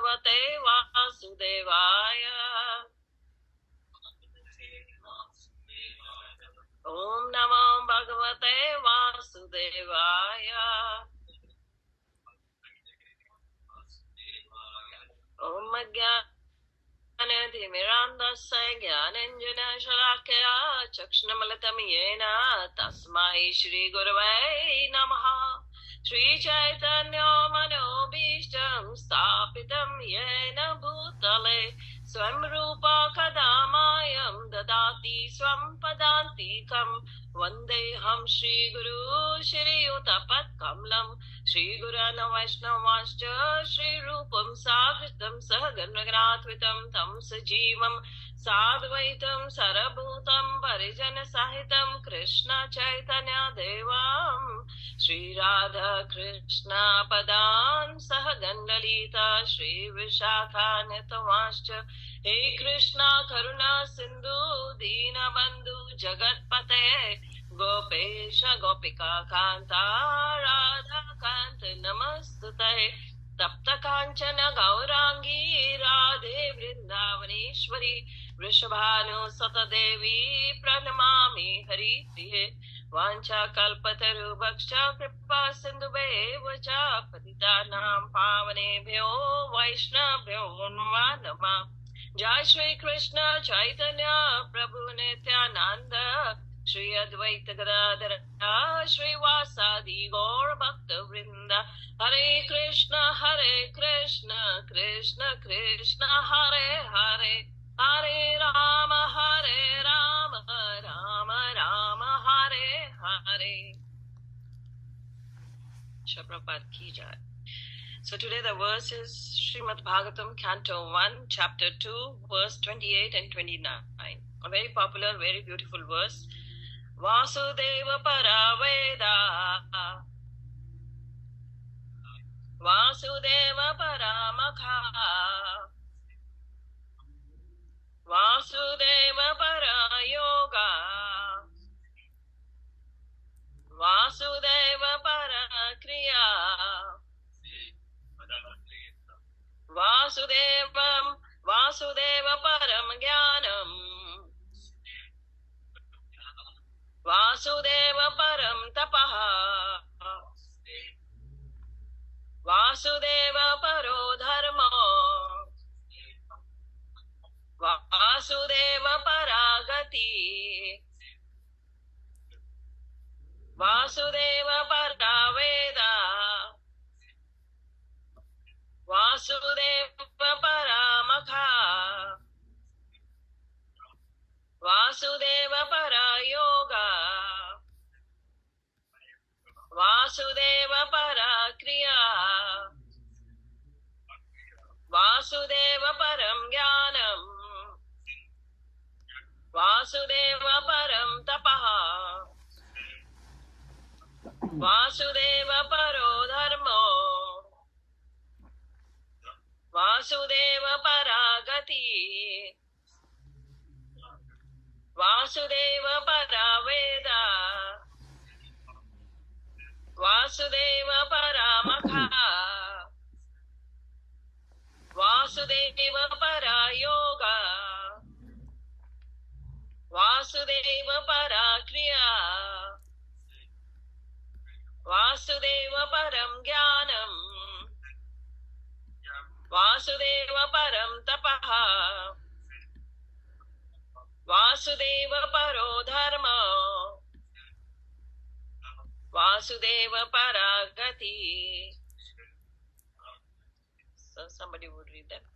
भगवते वासुदेवाय। ॐ नमो भगवते वासुदेवाय। ॐ ज्ञानधिमिरान्धस्य ज्ञानञ्जनशलाकया चक्षुणमलतं येन तस्मै श्रीगुरवै नमः। श्रीचैतन्यमनोभीष्टं स्थापितं येन भूतले स्वयं रूपा कदा मायं ददाति स्वं पदान्तिकम् वन्देऽहं श्रीगुरु श्रीयुतपत्कमलं श्रीगुरन वैष्णवाश्च श्रीरूपं साकृतं सह गन्वग्रात्वितं तं सजीवं साद्वैतं सरभूतं परिजनसहितं कृष्ण चैतन्यदेवां श्रीराधा कृष्ण पदान् सह गण्डलिता श्रीविशाखान्यतमाश्च हे कृष्णा करुणा सिन्धु, दीनबन्धु, जगत्पते। गोपेश, गोपिका, कान्ता राधा कान्त नमस्तुते। तप्त काञ्चन गौराङ्गी, राधे, वृन्दावनेश्वरी। वृषभानुसतदेवी प्रणमामि हरिप्रिये। वाञ्छाकल्पतरुभक्ष कृपा सिन्धुभेव च पतितानां पावनेभ्यो वैष्णवभ्यो नमः नमः जय श्री कृष्ण चैतन्य, प्रभु नित्यानंद श्री अद्वैत गदाधर, श्रीवासादि गौर भक्त वृंद हरे कृष्ण हरे Krishna Krishna Krishna, Hare Hare. Hare Rama, Hare Rama, Rama Rama, Hare Hare. Shabrapad ki jai. So today the verse is Srimad Bhagavatam, Canto 1, Chapter 2, verse 28 and 29. A very popular, very beautiful verse. Vasudeva Paraveda. Vasudeva Paramakha. वासुदेवं, वासुदेव परम ज्ञानम् वासुदेव परं तपः। वासुदेव परो धर्मो। वासुदेव परागति। वासुदेव परा वेदा। वासुदेव परा योगा वासुदेव परा क्रिया वासुदेव परं ज्ञानम् वासुदेव परं तपः। वासुदेव परो धर्मो। वासुदेव परागति वासुदेव परा वेदा वासुदेव परामखा। वासुदेव परा योगा वासुदेव परा क्रिया वासुदेव परं ज्ञानम्। वासुदेव वासुदेव परो धर्म Vasudev परागति so somebody would read that